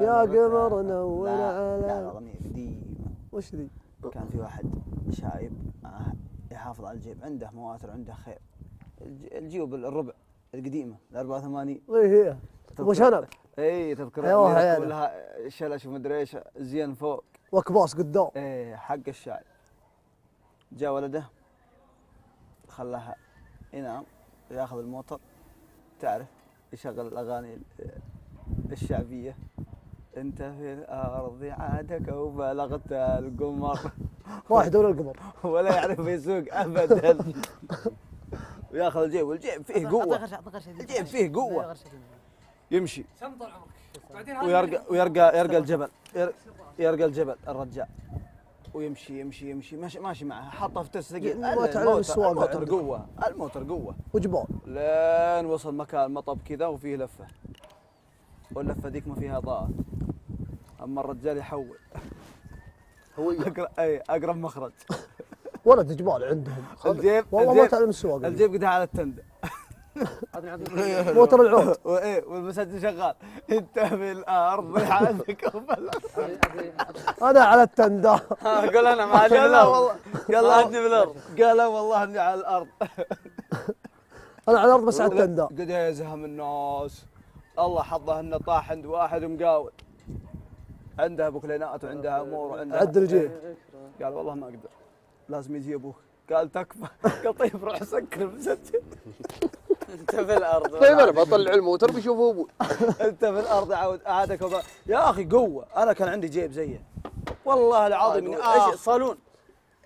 يا قمر نور لا لا على أغنية قديمة. وش ذي؟ كان في واحد شايب آه، يحافظ على الجيب عنده مواتر عنده خير. الج- الجيوب الربع القديمة ال 84 إيه هي. ابو شنب اي تذكر أيوة، اللي حياله. يركب لها شلش ومدري إيش زين فوق. واكباس قدام. إيه حق الشاي. جاء ولده خلاها ينام ياخذ الموتر. تعرف يشغل الأغاني ال- الشعبية. انت في الأرض عادك وبلغت القمر. راح يدور القمر. ولا يعرف يسوق ابدا. ويأخذ الجيب والجيب فيه قوة. الجيب فيه قوة. يمشي. كم طال عمرك؟ بعدين هذا ويرقى ويرقى يرقى الجبل. ير- يرقى الجبل الرجال ويمشي يمشي يمشي. ماشي ماشي معه. حاطه في السواقة الموتر. عنده. قوة. الموتر قوة. وجبال. لين وصل مكان مطب كذا وفيه لفة. واللفة ذيك ما فيها ضاء. أما الرجال يحول. هو اقرب أي أقرب مخرج. ولد جبال عندهم. الجيب والله ما الجيب تعلم السواقة الجيب قدها على التندة. موتر العود. وايه والمسجل شغال. انت في الأرض عندك أنا على التندة. قول أنا ما قال لا والله. قال لا عندي بالارض قال لا والله إني على الأرض. أنا على الأرض بس على التندة. قد يزهم الناس. الله حظه إنه طاح عند واحد مقاول عنده بوكلينات وعندها امور وعندها عد الجيب. قال والله ما أقدر. لازم يجي أبوك. قال تكفى. قال طيب روح سكر المسجل انت في الأرض. طيب أنا بطلع الموتر بيشوفه أبوي. أنت في الأرض عاود عادك. يا أخي قوة. أنا كان عندي جيب زيه. والله العظيم إني إيش صالون.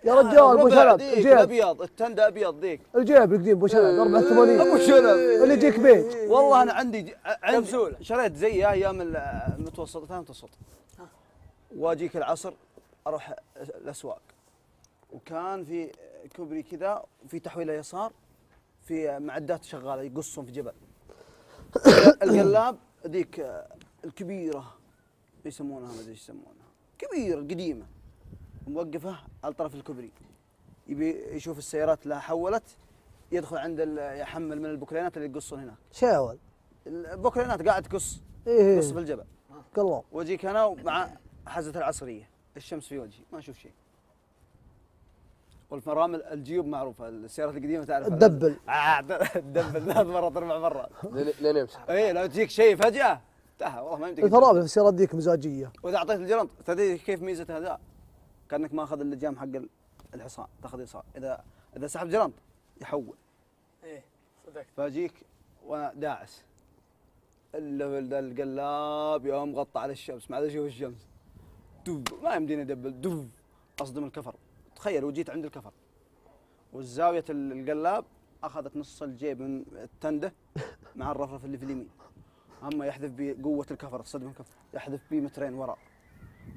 يا رجال ابو شنب الجيب. الأبيض التندة أبيض ذيك. الجيب القديم ابو شنب 84 أبو شنب اللي يجيك بيت. والله أنا عندي عندي كبسولة. شريت زيها أيام ال- المتوسط ثاني متوسط واجيك العصر أروح الأسواق. وكان في كوبري كذا في تحويله يسار في معدات شغالة يقصون في جبل. القلاب ذيك الكبيرة يسمونها ما أدري إيش يسمونها. كبيرة قديمة. موقفه على طرف الكوبري يبي يشوف السيارات لا حولت يدخل عند ال- يحمل من البوكلينات اللي يقصون هناك. شاول. البوكلينات قاعد تقص إيه. قص في الجبل. قلاب واجيك أنا مع حزه العصرية الشمس في وجهي ما أشوف شيء. والفرامل الجيوب معروفة السيارات القديمة تعرف. الدبل. آه، تدبل ثلاث مرات أربع مرات لين يمسح. اي لو تجيك شيء فجأة والله ما يمديك. الفرامل في السيارات ذيك مزاجية. وإذا أعطيت الجرنط تدري كيف ميزة هذا؟ كأنك ماخذ اللجام حق ال- الحصان تأخذ يسار. اذا إذا سحب جرنط يحول. إيه صدقت. فأجيك وأنا داعس. الليفل ذا القلاب يوم غطى على الشمس ما عاد أشوف الشمس. دف ما يمديني أدبل. دف أصدم الكفر. تخيل وجيت عند الكفر. والزاوية ال- القلاب أخذت نص الجيب من التندة مع الرفرف اللي في اليمين. أما يحذف بي قوة الكفر صدم الكفر. يحذف بي مترين وراء.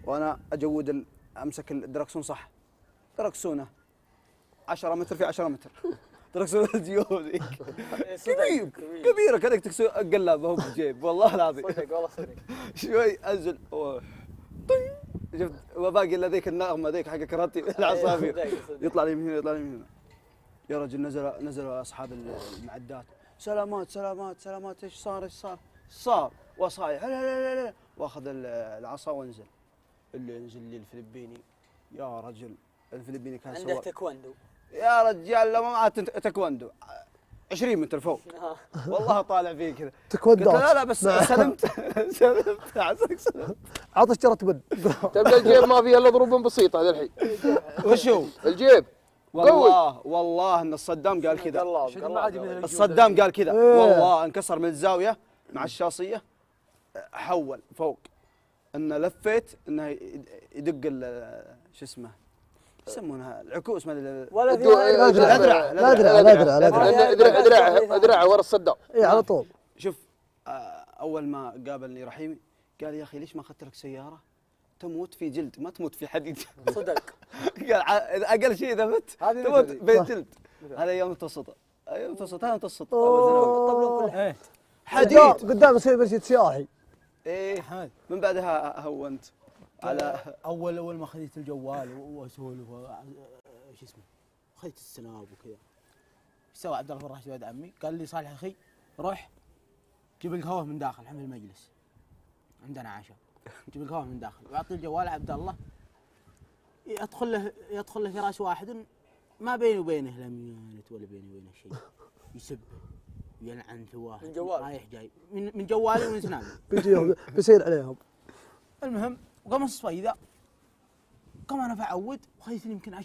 وأنا أجود ال- أمسك الدركسون صح. دركسونة. 10 متر في 10 متر. دركسون الجيوب ذيك. كبير كبيرة كانك تكسر قلاب هو بجيب. والله العظيم. صدق والله صدق. شوي أنزل. أوه. طي شفت؟ وباقي الا ذيك النغمة ذيك حق كراتي العصافير. صدق، صدق. يطلع لي من هنا يطلع لي من هنا. يا رجل نزل نزلوا أصحاب المعدات. سلامات سلامات سلامات. إيش صار إيش صار؟ صار. وصايح. لا لا لا لا. واخذ ال- العصا وانزل. اللي ينزل لي الفلبيني. يا رجل الفلبيني كان عنده تايكوندو يا رجال لو ما تايكوندو 20 متر فوق. والله طالع فيه كذا. تكودات له لا لا بس سلمت. سلمت. عساك سلمت. عطى شجره بن تلقى الجيب ما فيها إلا ضروب بسيطه هذا الحين. وش هو؟ الجيب. والله والله إن الصدام قال كذا. الصدام قال كذا. إيه. والله انكسر من الزاوية مع الشاصية. حول فوق. إنه لفيت إنه يد- يدق ال- شو اسمه يسمونها العكوس ما أدري ولا. الأدرع، الأدرع، الأدرع. لأن ادرع ادرع ورا الصدام اي على طول. شوف آه، أول ما قابلني رحيمي قال يا أخي ليش ما أخذت لك سيارة؟ تموت في جلد ما تموت في حديد. صدق. قال أقل شيء إذا مت تموت بين جلد. هذا أيام متوسطه أيام متوسطه هذا. إيه حديد. قدام يصير برشيد سياحي. إيه حمد من بعدها هونت. على اول اول ما خذيت الجوال وأسولف شو اسمه خذيت السناب وكذا. إيش سوى عبد الله الراشد ولد عمي. قال لي صالح أخي روح جيب القهوة من داخل حمل المجلس. عندنا عشاء. يجيب القهوة من داخل. ويعطي الجوال عبد الله. يدخل له يدخل له فراش واحد ما بيني وبينه لا ميانت ولا بيني وبينه شيء. يسب. ويلعن في واحد من جوال. رايح جاي. من, من جوالي ومن سنابي بيجيهم بيصير عليهم. المهم قام الصفيدة قام أنا بعود وخذتني يمكن 10